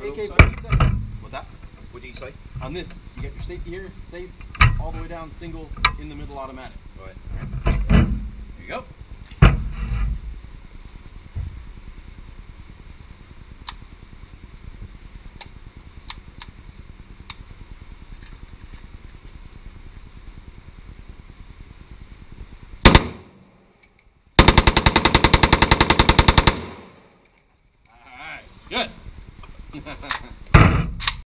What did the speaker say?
AK-47. What's that? What did you say? On this, you get your safety here, safe, all the way down, single, in the middle automatic. Right. There you go. All right, good. Ha ha ha.